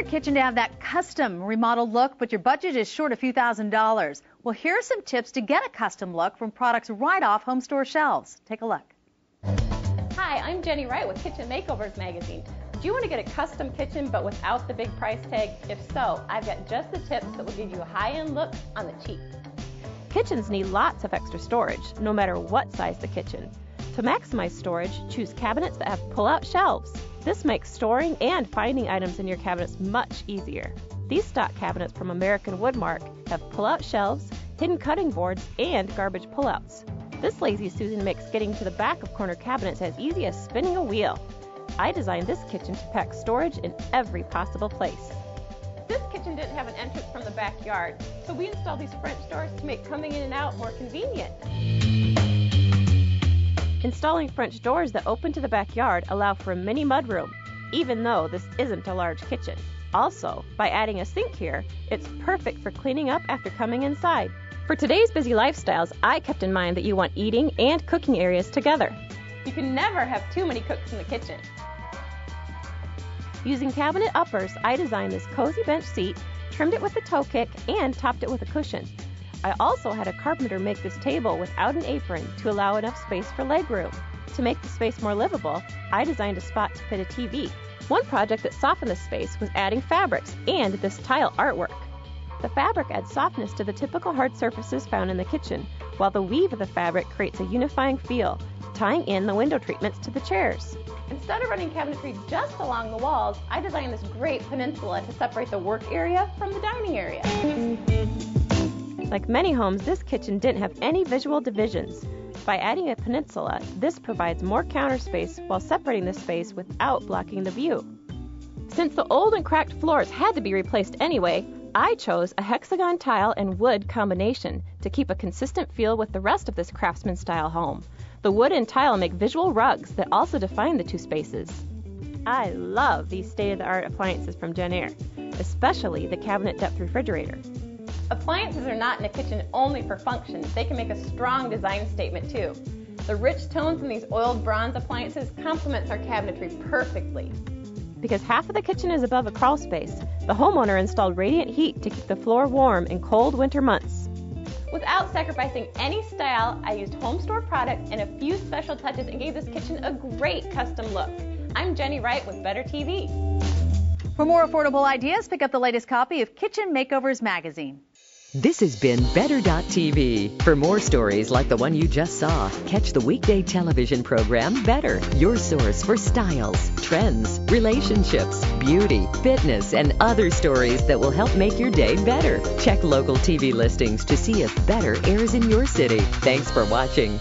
your kitchen to have that custom remodeled look, but your budget is short a few thousand dollars? Well, here are some tips to get a custom look from products right off home store shelves. Take a look. Hi, I'm Jenny Wright with Kitchen Makeovers magazine. Do you want to get a custom kitchen but without the big price tag? If so, I've got just the tips that will give you a high-end look on the cheap. Kitchens need lots of extra storage, no matter what size the kitchen. To maximize storage, choose cabinets that have pull-out shelves. This makes storing and finding items in your cabinets much easier. These stock cabinets from American Woodmark have pull-out shelves, hidden cutting boards, and garbage pull-outs. This lazy Susan makes getting to the back of corner cabinets as easy as spinning a wheel. I designed this kitchen to pack storage in every possible place. This kitchen didn't have an entrance from the backyard, so we installed these French doors to make coming in and out more convenient. Installing French doors that open to the backyard allow for a mini mudroom, even though this isn't a large kitchen. Also, by adding a sink here, it's perfect for cleaning up after coming inside. For today's busy lifestyles, I kept in mind that you want eating and cooking areas together. You can never have too many cooks in the kitchen. Using cabinet uppers, I designed this cozy bench seat, trimmed it with a toe kick, and topped it with a cushion. I also had a carpenter make this table without an apron to allow enough space for legroom. To make the space more livable, I designed a spot to fit a TV. One project that softened the space was adding fabrics and this tile artwork. The fabric adds softness to the typical hard surfaces found in the kitchen, while the weave of the fabric creates a unifying feel, tying in the window treatments to the chairs. Instead of running cabinetry just along the walls, I designed this great peninsula to separate the work area from the dining area. Like many homes, this kitchen didn't have any visual divisions. By adding a peninsula, this provides more counter space while separating the space without blocking the view. Since the old and cracked floors had to be replaced anyway, I chose a hexagon tile and wood combination to keep a consistent feel with the rest of this craftsman style home. The wood and tile make visual rugs that also define the two spaces. I love these state of the art appliances from Jenn-Air, especially the cabinet depth refrigerator. Appliances are not in a kitchen only for function. They can make a strong design statement too. The rich tones in these oiled bronze appliances complements our cabinetry perfectly. Because half of the kitchen is above a crawl space, the homeowner installed radiant heat to keep the floor warm in cold winter months. Without sacrificing any style, I used home store products and a few special touches and gave this kitchen a great custom look. I'm Jenny Wright with Better TV. For more affordable ideas, pick up the latest copy of Kitchen Makeovers magazine. This has been Better.tv. For more stories like the one you just saw, catch the weekday television program Better, your source for styles, trends, relationships, beauty, fitness, and other stories that will help make your day better. Check local TV listings to see if Better airs in your city. Thanks for watching.